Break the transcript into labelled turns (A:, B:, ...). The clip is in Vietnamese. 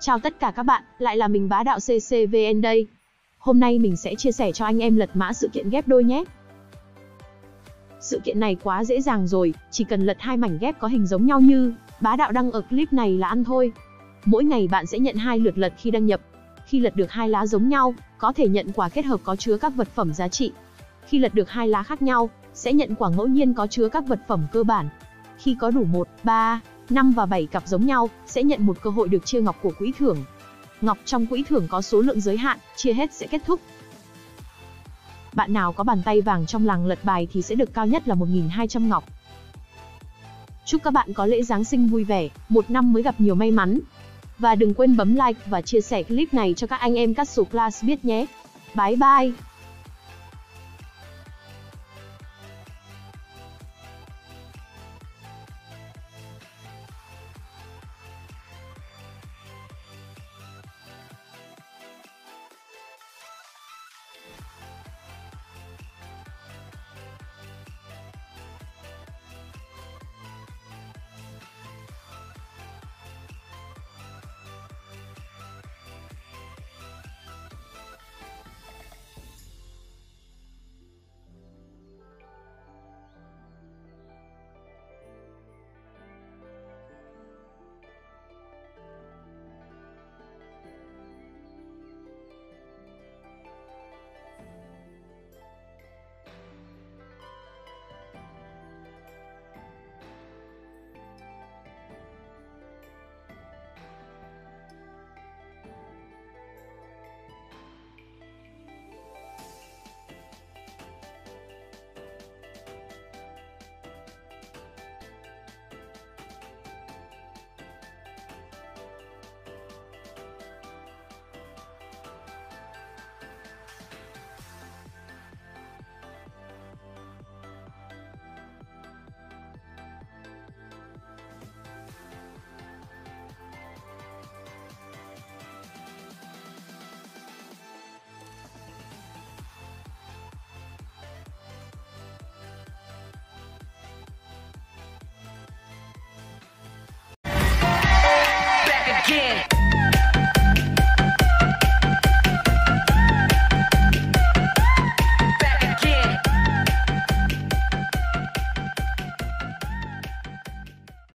A: Chào tất cả các bạn, lại là mình bá đạo CCVN đây. Hôm nay mình sẽ chia sẻ cho anh em lật mã sự kiện ghép đôi nhé. Sự kiện này quá dễ dàng rồi, chỉ cần lật hai mảnh ghép có hình giống nhau như bá đạo đăng ở clip này là ăn thôi. Mỗi ngày bạn sẽ nhận hai lượt lật khi đăng nhập. Khi lật được hai lá giống nhau, có thể nhận quả kết hợp có chứa các vật phẩm giá trị. Khi lật được hai lá khác nhau, sẽ nhận quả ngẫu nhiên có chứa các vật phẩm cơ bản. Khi có đủ 1, 3, 5 và 7 cặp giống nhau, sẽ nhận một cơ hội được chia ngọc của quỹ thưởng. Ngọc trong quỹ thưởng có số lượng giới hạn, chia hết sẽ kết thúc. Bạn nào có bàn tay vàng trong làng lật bài thì sẽ được cao nhất là 1.200 ngọc. Chúc các bạn có lễ Giáng sinh vui vẻ, một năm mới gặp nhiều may mắn. Và đừng quên bấm like và chia sẻ clip này cho các anh em Castle Class biết nhé. Bye bye!